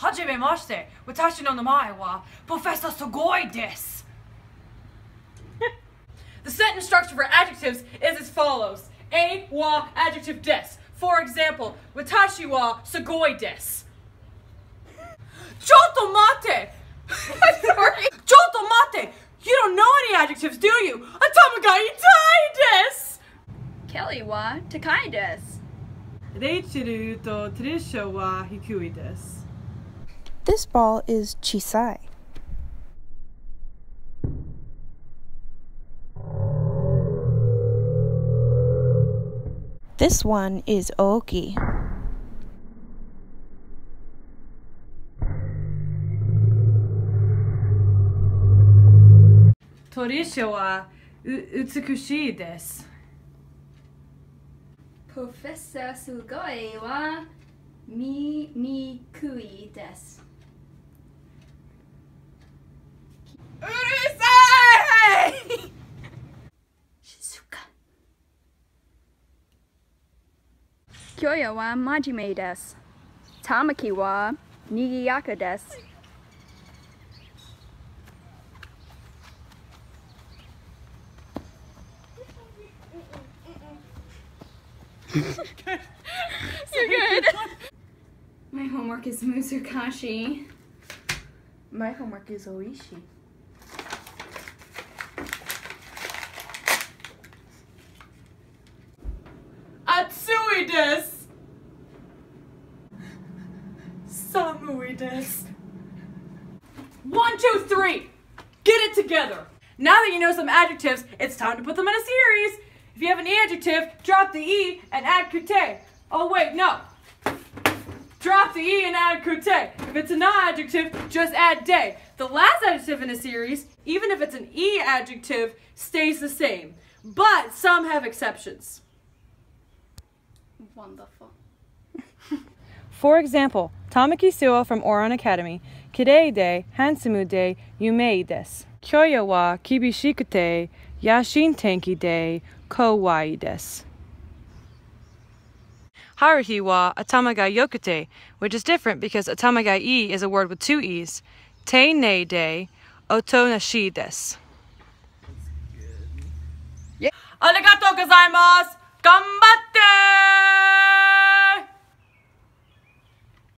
Hajimemashite. Watashi no namae wa Professor Sugoi desu. the sentence structure for adjectives is as follows. A wa adjective des. For example, watashi wa sugoi desu. Chotto mate! Sorry. Chotto mate! You don't know any adjectives, do you? Atamaga itai desu! Kelly wa takai desu. Reichiru to Trisha wa hikui desu. This ball is chisai. This one is oki. Torisha wa u- utsukushii desu. Professor Sugoi wa mi mi kui desu. Kyoya wa majime desu. Tamaki wa nigiyaka desu. You're good. My homework is Musukashi. My homework is oishi. Atsui desu. One, two, three. Get it together. Now that you know some adjectives, it's time to put them in a series. If you have an adjective, drop the E and add kute. Oh wait, no. Drop the E and add kute. If it's a na-adjective, just add day. The last adjective in a series, even if it's an E adjective, stays the same. But some have exceptions. Wonderful. For example, Tamaki Suo from Ouran Academy, Kirei de handsome de yumei desu. Kyoya wa kibishikute yashin tenki de kowai desu. Haruhi wa atamaga yokute, which is different because atamaga e is a word with two e's. Te ne de otonashi desu. Arigatou gozaimasu!